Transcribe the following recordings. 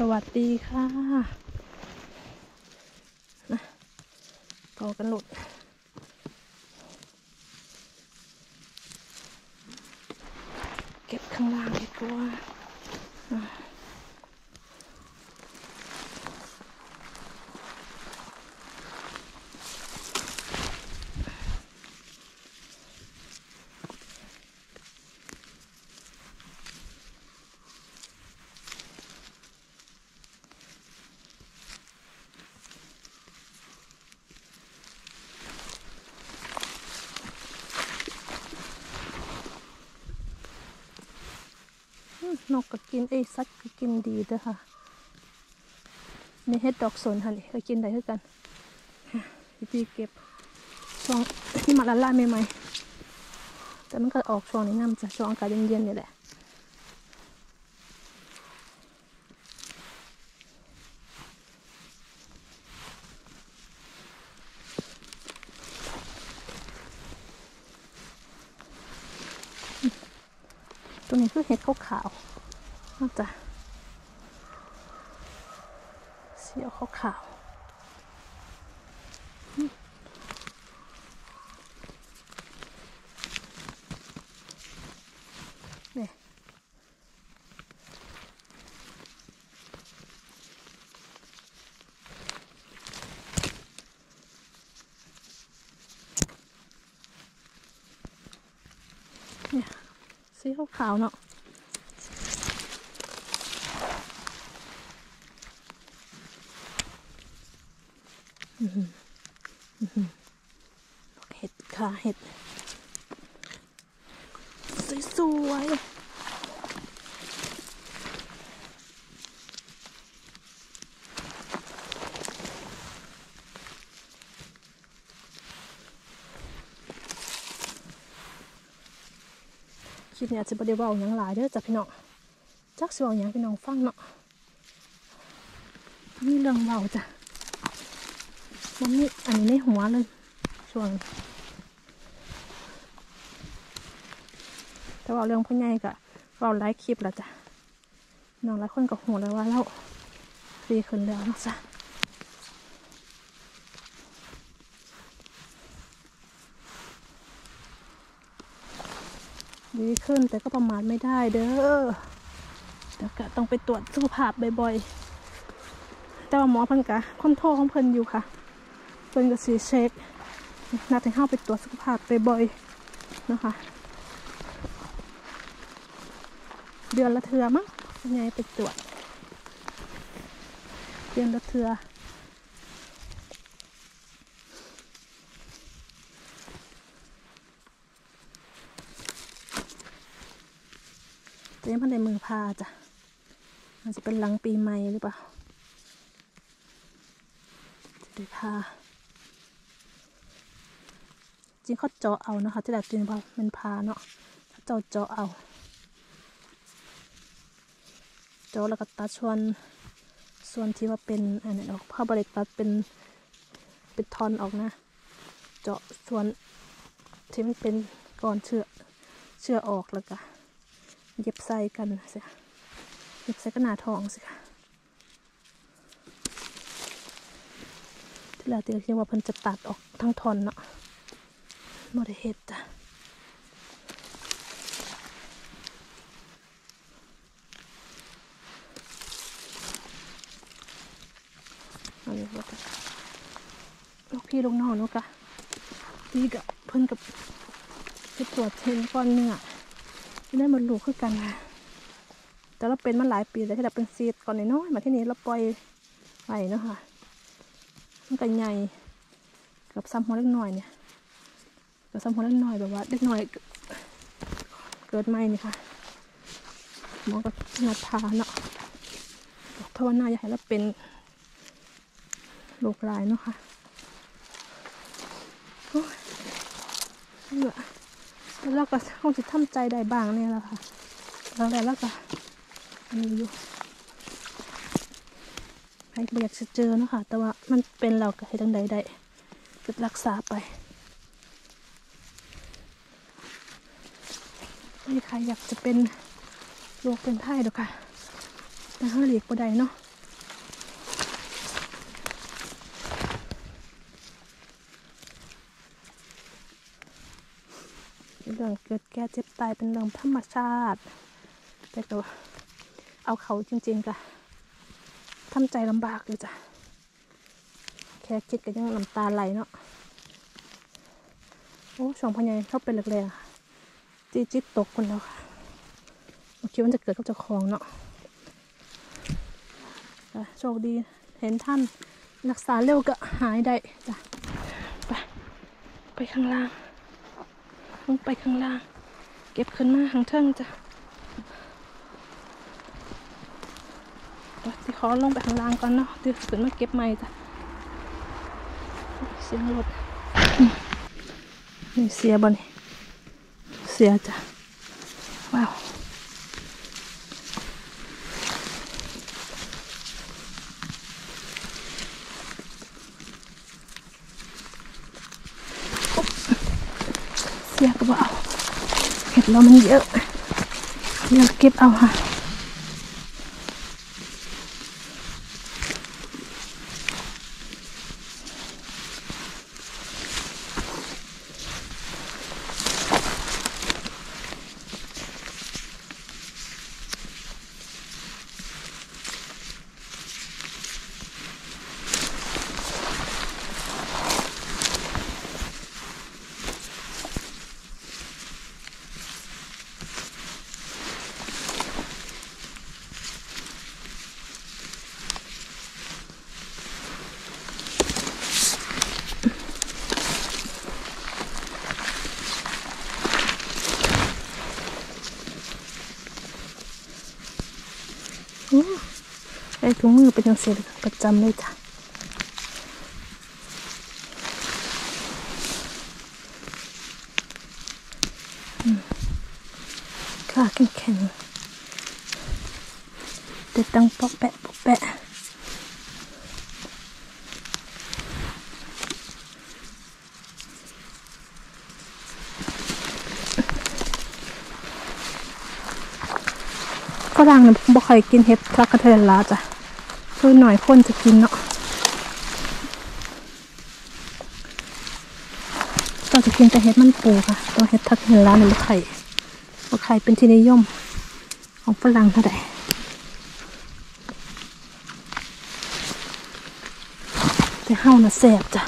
สวัสดีค่ะนะตอกันหลุดเก็บข้างล่างดีกว่า นกก็กินไอ้สัตว์ก็กินดีเด้อค่ะนี่เฮ็ดดอกสนค่ะนี่ก็กินได้คือกันอะวิธีเก็บช่วงที่มาละลายใหม่ๆแต่มันก็ออกช่วงนี้น้ำจะช่วงอากาศเย็นๆนี่แหละตัวนี้คือเห็ดขาวขาวๆ น่าจะเสียวขาวขาวๆอืมนี่เนี่ยสีขาวขาวเนาะ เห็ดค่ะเห็ด สวยๆคลิปนี้อาจะประเดี๋ยวเอาอย่างหลายเด้อจ้ะพี่น้องจักสิเอาอย่างพี่น้องฟังเนาะมีเรื่องเบาจ้ะ มันนี่อันนี้ในหัวเลย ช่วง แต่ว่าเรื่องพ่อใหญ่กะเราไลฟ์คลิปแล้วจ้ะน้องหลายคนก็หัวเลยว่าเราดีขึ้นแล้วนะจ๊ะดีขึ้นแต่ก็ประมาทไม่ได้เด้อเดี๋ยวก็ต้องไปตรวจสุขภาพบ่อยๆ แต่ว่าหมอเพิ่นกะคอนโทรของเพิ่นอยู่ค่ะ เพิ่นก็สีเช็คนัดให้เข้าไปตรวจสุขภาพไปบ่อยนะคะ เดือนละเทือมั้งยังไงไปตรวจ เดือนละเทือแต่ยังพันในมือพาจ้ะมันจะเป็นหลังปีใหม่หรือเปล่าจะได้พา จริงเขาเจาะเอานะคะที่แรกจริงว่ามันพาเนาะเขาเจาะเจาะเอาเจาะแล้วก็ตัดส่วนส่วนที่ว่าเป็นอันนั้ออกผ้าบริตัดเป็นเป็นทอนออกนะ เจาะส่วนที่มันเป็นก้อนเชื่อเชื่อออกแล้วก็เย็บใส่กันสิเย็บใส่กระหนาทองสิค่ะที่แรกที่เราคิดว่าเพิ่นจะตัดออกทั้งทอนเนาะ บ่ได้เฮ็ดจ้ะอันนี้ว่าจะลูกพี่ลูกน้องเนาะกะพี่กับเพิ่นกับไปตรวจเทนก้อนเนื้อไม่ได้หมดลูกคือกันนะแต่เราเป็นมาหลายปีแล้วที่เราเป็นซีดก่อนน้อยมาที่นี้เราปล่อยไปเนาะค่ะมันก็ใหญ่กับซ้ำหัวเล็กน้อยเนี่ย สมพรเล็กน้อยแบบว่าเล็กน้อยเกิดเกิดใหม่นี่ค่ะหมอก็นัดพาเนาะบอกภาวนาอย่าให้เราเป็นโรคร้ายเนาะค่ะโอ้ยเหนื่อยแล้วเราก็คงจะทำใจได้บ้างเนี่ยแหละค่ะแล้วแล้วเราก็อันนี้อยู่ใครอยากจะเจอเนาะค่ะ แต่ว่ามันเป็นเราก็ให้ทั้งใดได้ก็รักษาไป นี่ครอยากจะเป็นลูกเป็นไท่ดอกค่ะ แต่เขาเหลียกบ่ได้เนาะเรื่องเกิดแก่เจ็บตายเป็นเรื่องธรรมชาติ แต่ก็เอาเขาจริงๆค่ะทำใจลำบากอยู่จ้ะ แค่คิดก็ยังลำตาไหลเนาะ โอ้ช่องพญายัเข้าเป็นเหล็กเแรงะ จีจิตตกคนแล้วค่ะโอเคมันจะเกิดกับเจ้าของเนาะโชคดีเห็นท่านรักษาเร็วก็หายได้จ้ะไปไปข้างล่างลงไปข้างล่าง เก็บขึ้นมาข้างเทิงจ้ะเดี๋ยวสิขอลงไปข้างล่างก่อนเนาะเดี๋ยวขึ้นมาเก็บใหม่จ้ะเสียงรถนี่เสียบ่นี่ เสียจ้ะ ว้าวเสียก็บ่เอาเห็ดเรามันเยอะเดี๋ยวเก็บเอาค่ะ โอ้ ไอ้ถุงมือเป็นยังเสียประจำเลยจ้ะอืมขาแข็งๆเด็ดดังปอกแปะปอกแปะฝรั่งเนี่ยบ่ค่อยกินเห็ดทักกระเทยลาจ้ะ คือหน่อยคนจะกินเนาะเราจะกินแต่เห็ดมันปูค่ะ ตัวเห็ดทักเทยลานี่ยบ่ไข่บ่ไข่เป็นที่นิยม ของฝรั่งเท่าไหร่แต่เฮาน่ะแสบจ้ะ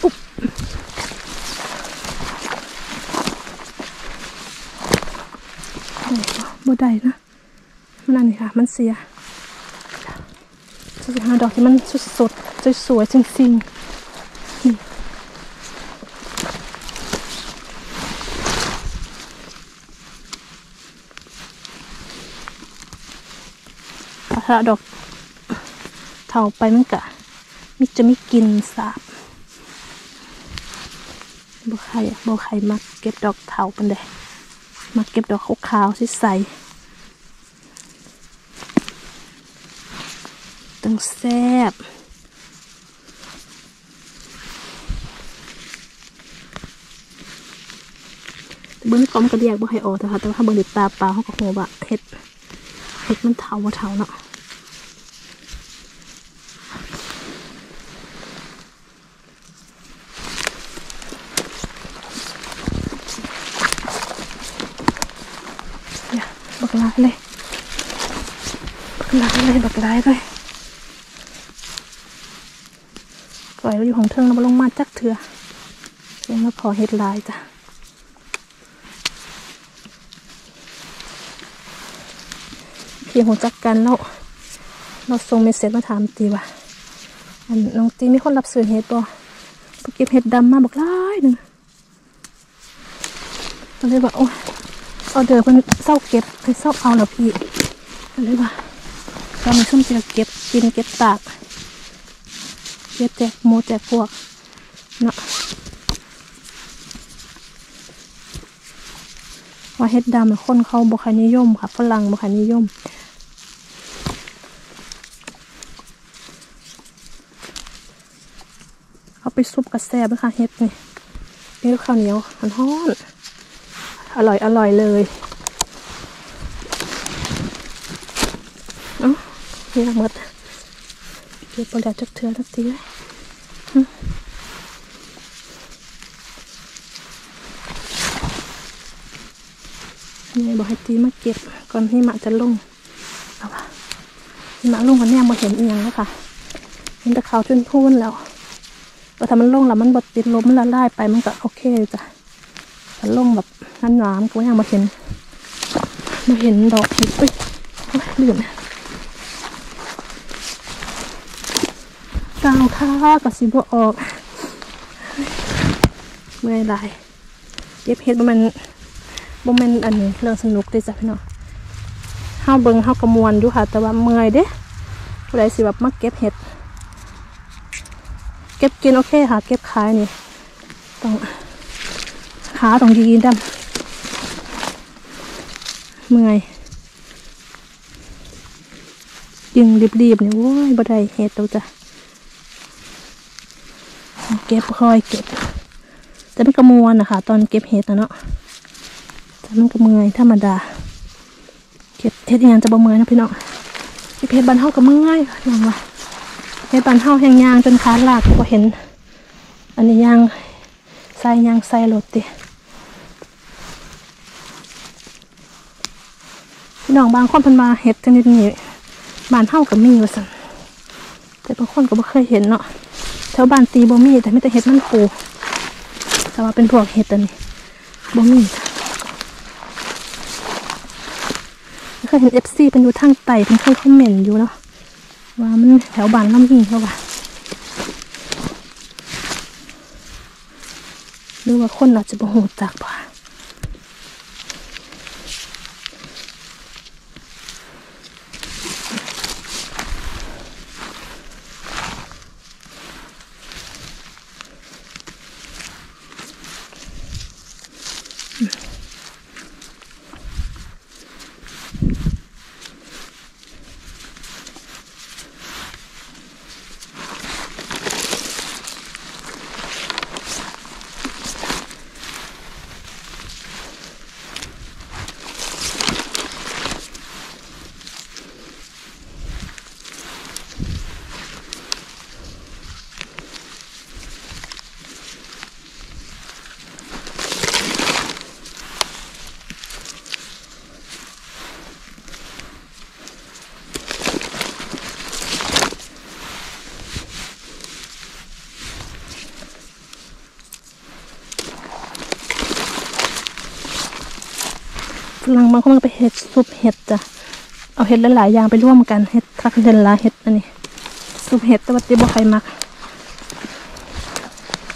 โอ้ บ่ได้นะมันอันนี้ค่ะ มันเสียจะหาดอกที่มันสดสดๆสวยๆจริงๆนี่ถ้าดอกเถาไปมันกะมิจะไม่กินสาบบ่ใครบ่ใครมักเก็บดอกเถาเป็นเด้มาเก็บดอกขาวๆใส ตั้งแซบเบิ้องกลมกระเดียกบ่ให้ออกแต่ค่ะแต่ว่าถ้าเบิ้องตาปลาเขาก็โหว่าเห็ดเห็ดมันเทาว่าเทาเนาะเนี่ยบักลายเลยบักลายเลยบักลายเลยปล่ อยเราอยู่ของเทิงเราลงมาจักเถื่อเองมาพอเห็ดลายจ้ะพี่หูจักกันแล้วเราส่งเมสเซจมาถามตีว่าอันน้องตีมีคนรับซื้อเห็ดบ่ไปเก็บเห็ดดำมาบอกหลายหนึ่งก็เลยว่าโอ้ยออเดอร์เพิ่นเศร้าเก็บเพิ่นเศร้าเอาแล้วพี่ก็เลยว่าเรามาชุ่มจะเก็บกินเก็บตาก เก็บแจกโมแจกพวกเนาะว่าเห็ดดำคนเขาบ่ค่อยนิยมค่ะฝรั่งบ่ค่อยนิยมเอาไปซุปกระแซบนะคะเฮ็ดนี่นี่ข้าวเหนียวมันฮ้อนอร่อยอร่อยเลยเอ้าเรียกหมด เก็บปลาจักเถื่อทักทีเลยนี่บอกให้ตีมาเก็บก่อนที่หมาจะลงเอาวะหิมะลงกันแน่มาเห็นอีกอย่างแล้วค่ะเห็นแต่ขาวจุนพูนแล้วว่ถ้ามันลงแล้วมันบดติดลมมันละลายไปมันก็โอเคจ้ะถ้าลงแบบน้ำน้ำก็ยังมาเห็นมาเห็นดอกเห็ดอุ้ยโอ้ ยลืมกาวท่ากับสิบออก เมื่อยหลายเก็บเห็ดบ่มันบ่แมันอันนี้เรื่องสนุกเด้จ้ะพี่น้องเฮาเบิงเฮากระมวลอยู่ค่ะ แต่ว่าเมื่อยเด้ผู้ใดสิแบบมาเก็บเห็ด เก็บกินโอเคค่ะ เก็บขายนี่ต้องขาต้องยืนดำเมื่อยยิงรีบๆเนี่ยโว้ยบ่ได้เห็ดตัวจ้ะ เก็บค่อยเก็บแต่มันกระมวลนะคะ ตอนเก็บเห็ดนะเนาะแต่มันก็เมยธรรมดา เก็บเห็ดย่างจะบ่เมยนะพี่น้องเก็บเห็ดบานเฮาก็เมื่อยอย่างว่าในบ้านเฮาแห่งยางจนขาหลากก็เห็น อันนี้ยางใส่ยางใส่รถติพี่น้องบางคนพิ่นมาเห็ดชนิดนี้บานเฮาก็มีว่าซั่นแต่บางคนก็บ่เคยเห็นเนาะ แถวบ้านตีบ่มีแต่ไม่แต่เห็ดมันปูแต่ว่าเป็นพวกเห็ดตัวนี้บ่มีจ้ะเคยเห็นเอฟซีเป็นอยู่ทางไต่เป็นเคยคอมเมนต์อยู่เนาะว่ามันแถวบ้านลำหิงเขาว่ะหรือว่าคนอาจจะบ่หูจักป่ะ ฝรั่งบางคนก็ไปเห็ดซุปเห็ดจ้ะเอาเห็ดหลายๆอย่างไปร่วมกันเห็ดทักเดนลาเห็ดอันนี้ซุปเห็ดตะวันตีบ่ใครมัก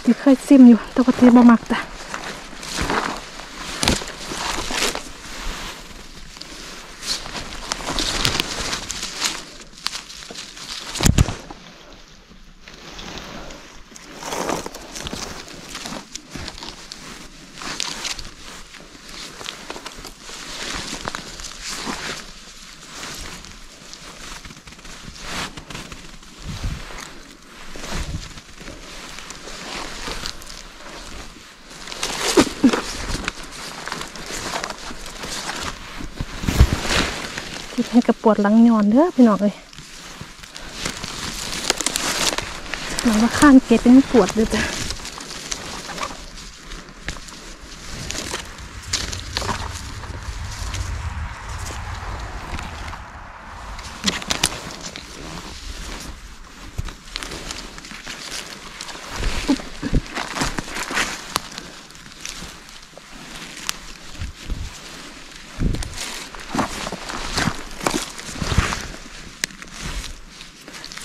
ที่เคยซิมอยู่ตะวันตีบ่มักจ้ะ ที่ ให้กระปวดหลังยอนเด้อพี่น้องเลยหลังว่าข้างเกตเป็นปวดเด้อจ้ะ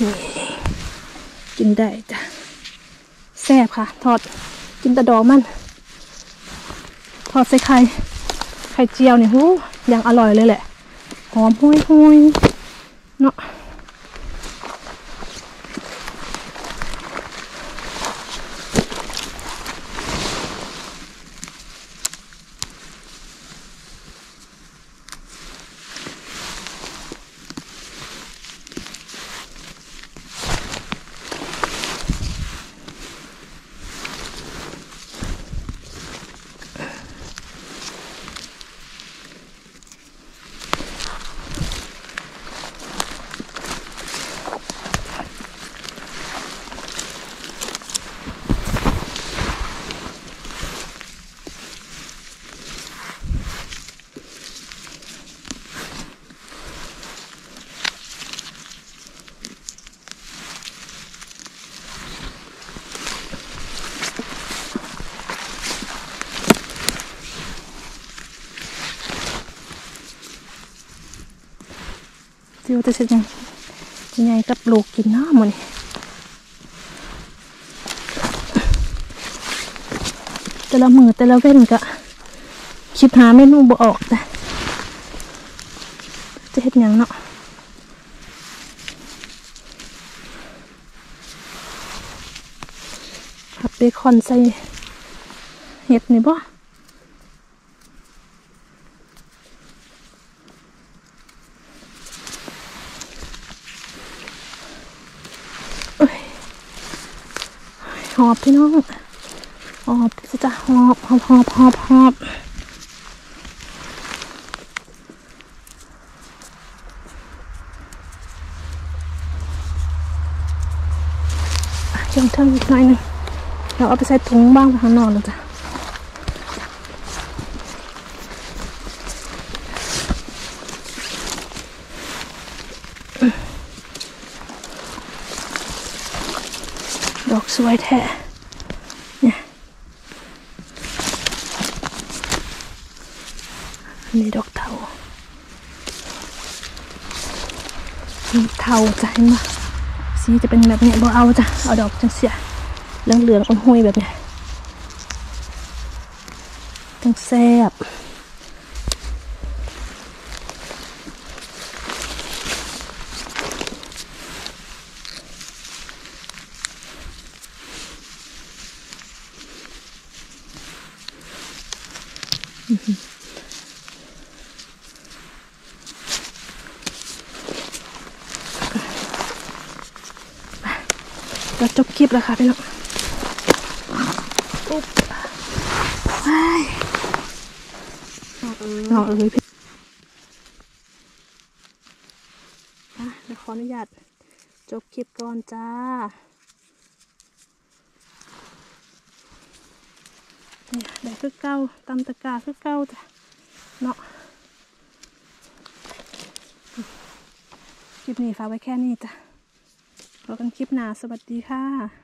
นี่กินได้จ้ะแซ่บ ค่ะ ทอดกินแตะดอกมัน ทอดใส่ไข่ ไข่เจียวเนี่ยหูยังอร่อยเลยแหละ หอมหุยหุยเนาะ ซิวแต่สิยังยังไงกับลูกกินเนาะมันแต่ละมือแต่ละเว้นก็คิดหาเมนูบ่ออกแต่จะเฮ็ดยังเนาะผัดเบคอนใส่เห็ดนี่บ่ ห อบพี่น้องหอบจะหอบหอบหอบหอบหอบอะยังเทิงอีกหน่อยหนึงเราเอาไปใส่ถุงบ้างข้างนอกนะจ๊ะ สวยแท้เนี่ยนนี้ดอกเทานี่เทาจ้ะเห็นไหมสีจะเป็นแบบนี้บ่เอาจ้ะเอาดอกจังเสียเหลืองเหลืองๆอ่อนห้ยแบบนี้จังแซ่บ ก็จบคลิปแล้วค่ะพี่น้องอุ๊บว้ายน้องเอ้ยพี่อะเดี๋ยวขออนุญาตจบคลิปก่อนจ้าเนี่ยได้คือเก้าตำตะกร้าคือเก้าจ้ะเนาะคลิปนี้ฝากไว้แค่นี้จ้ะ กันคลิปหน้าสวัสดีค่ะ